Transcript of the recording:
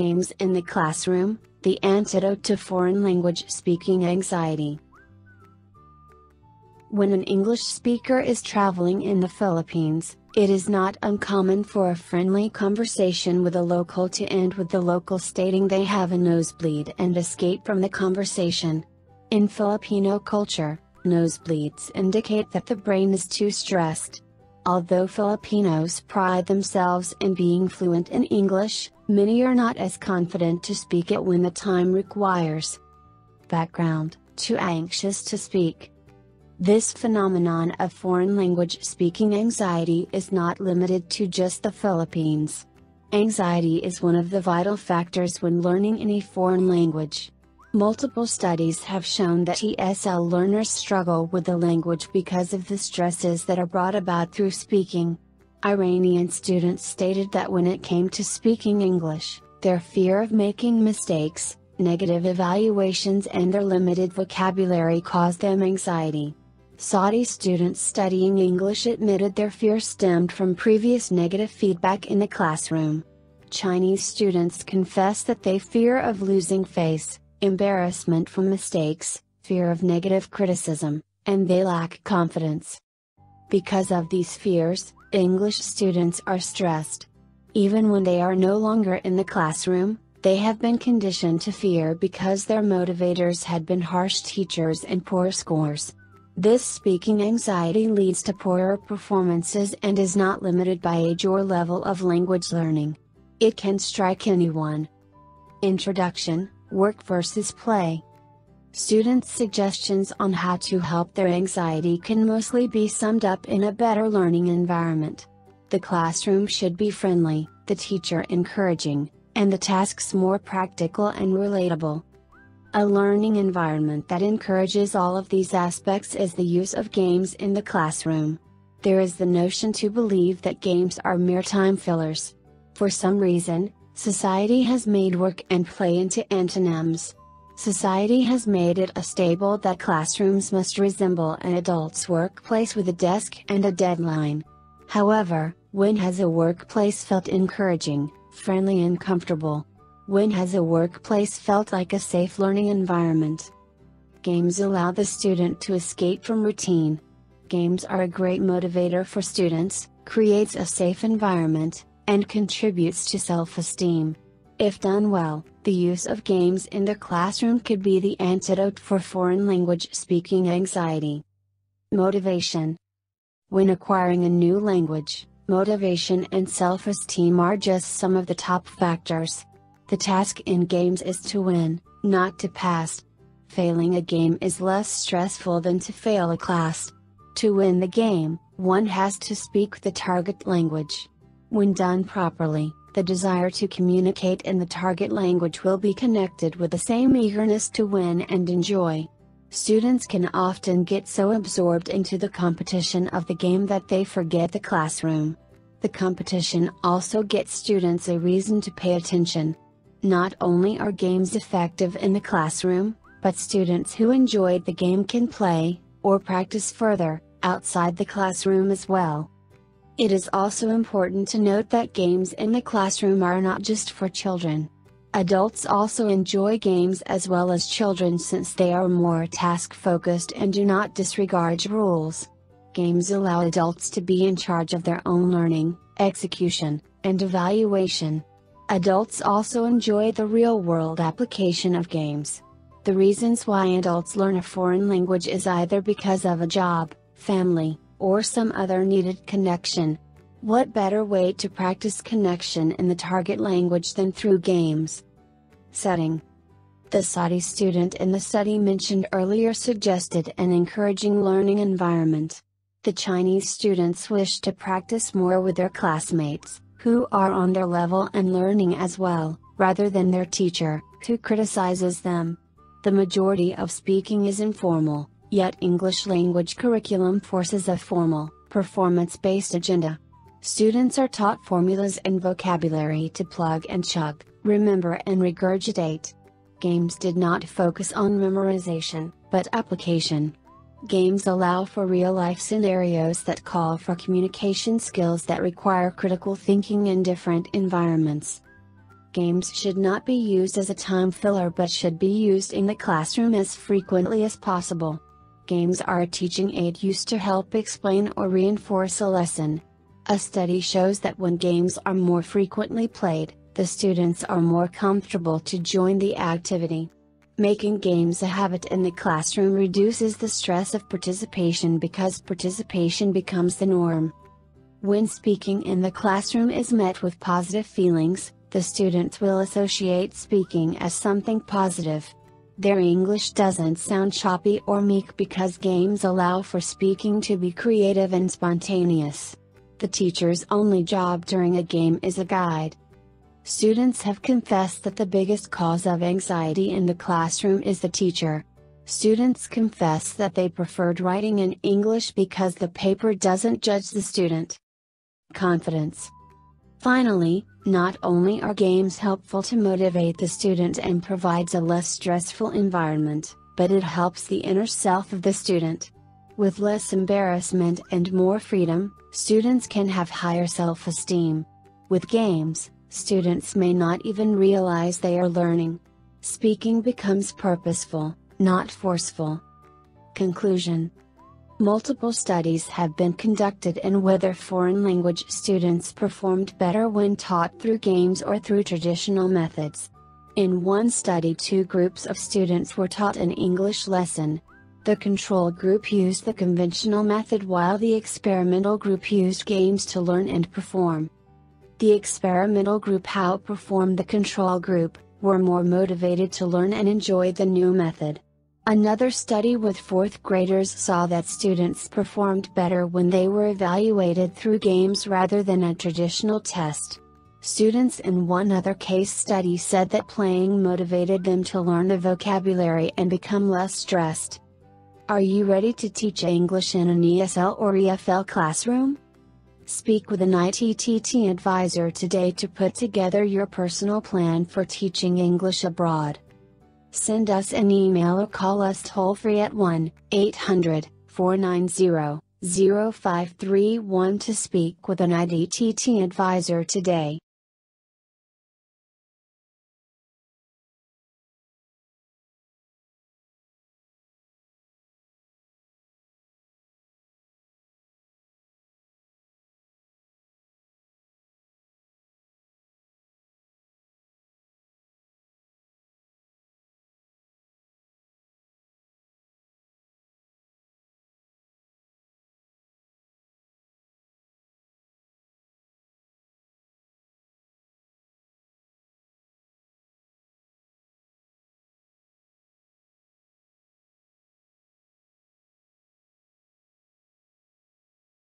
Games in the Classroom The Antidote to Foreign Language Speaking Anxiety. When an English speaker is traveling in the Philippines, it is not uncommon for a friendly conversation with a local to end with the local stating they have a nosebleed and escape from the conversation. In Filipino culture, nosebleeds indicate that the brain is too stressed. Although Filipinos pride themselves in being fluent in English, many are not as confident to speak it when the time requires. Background Too anxious to speak. This phenomenon of foreign language speaking anxiety is not limited to just the Philippines. Anxiety is one of the vital factors when learning any foreign language. Multiple studies have shown that ESL learners struggle with the language because of the stresses that are brought about through speaking. Iranian students stated that when it came to speaking English, their fear of making mistakes, negative evaluations, and their limited vocabulary caused them anxiety. Saudi students studying English admitted their fear stemmed from previous negative feedback in the classroom. Chinese students confess that they fear of losing face, embarrassment from mistakes, fear of negative criticism, and they lack confidence. Because of these fears, English students are stressed. Even when they are no longer in the classroom, they have been conditioned to fear because their motivators had been harsh teachers and poor scores. This speaking anxiety leads to poorer performances and is not limited by age or level of language learning. It can strike anyone. Introduction Work versus Play. Students' suggestions on how to help their anxiety can mostly be summed up in a better learning environment. The classroom should be friendly, the teacher encouraging, and the tasks more practical and relatable. A learning environment that encourages all of these aspects is the use of games in the classroom. There is the notion to believe that games are mere time fillers. For some reason, society has made work and play into antonyms. Society has made it a stable that classrooms must resemble an adult's workplace with a desk and a deadline. However, when has a workplace felt encouraging, friendly, and comfortable? When has a workplace felt like a safe learning environment? Games allow the student to escape from routine. Games are a great motivator for students, creates a safe environment, and contributes to self-esteem. If done well, the use of games in the classroom could be the antidote for foreign language speaking anxiety. Motivation. When acquiring a new language, motivation and self-esteem are just some of the top factors. The task in games is to win, not to pass. Failing a game is less stressful than to fail a class. To win the game, one has to speak the target language. When done properly, the desire to communicate in the target language will be connected with the same eagerness to win and enjoy. Students can often get so absorbed into the competition of the game that they forget the classroom. The competition also gets students a reason to pay attention, not only are games effective in the classroom, but students who enjoyed the game can play, or practice further, outside the classroom as well. It is also important to note that games in the classroom are not just for children. Adults also enjoy games as well as children since they are more task focused and do not disregard rules. Games allow adults to be in charge of their own learning, execution, and evaluation. Adults also enjoy the real world application of games. The reasons why adults learn a foreign language is either because of a job, family, or some other needed connection. What better way to practice connection in the target language than through games? Setting The Saudi student in the study mentioned earlier suggested an encouraging learning environment. The Chinese students wish to practice more with their classmates, who are on their level and learning as well, rather than their teacher, who criticizes them. The majority of speaking is informal, yet English language curriculum forces a formal, performance-based agenda. Students are taught formulas and vocabulary to plug and chug, remember and regurgitate. Games did not focus on memorization, but application. Games allow for real life scenarios that call for communication skills that require critical thinking in different environments. Games should not be used as a time filler but should be used in the classroom as frequently as possible. Games are a teaching aid used to help explain or reinforce a lesson. A study shows that when games are more frequently played, the students are more comfortable to join the activity. Making games a habit in the classroom reduces the stress of participation because participation becomes the norm. When speaking in the classroom is met with positive feelings, the students will associate speaking as something positive. Their English doesn't sound choppy or meek because games allow for speaking to be creative and spontaneous. The teacher's only job during a game is a guide. Students have confessed that the biggest cause of anxiety in the classroom is the teacher. Students confess that they preferred writing in English because the paper doesn't judge the student. Confidence. Finally, not only are games helpful to motivate the student and provides a less stressful environment, but it helps the inner self of the student. With less embarrassment and more freedom, students can have higher self-esteem. With games, students may not even realize they are learning. Speaking becomes purposeful, not forceful. Conclusion Multiple studies have been conducted in whether foreign language students performed better when taught through games or through traditional methods. In one study, two groups of students were taught an English lesson. The control group used the conventional method while the experimental group used games to learn and perform. The experimental group outperformed the control group, were more motivated to learn and enjoy the new method. Another study with fourth graders saw that students performed better when they were evaluated through games rather than a traditional test. Students in one other case study said that playing motivated them to learn the vocabulary and become less stressed. Are you ready to teach English in an ESL or EFL classroom? Speak with an ITTT advisor today to put together your personal plan for teaching English abroad. Send us an email or call us toll free at 1 800 490 0531 to speak with an ITTT advisor today.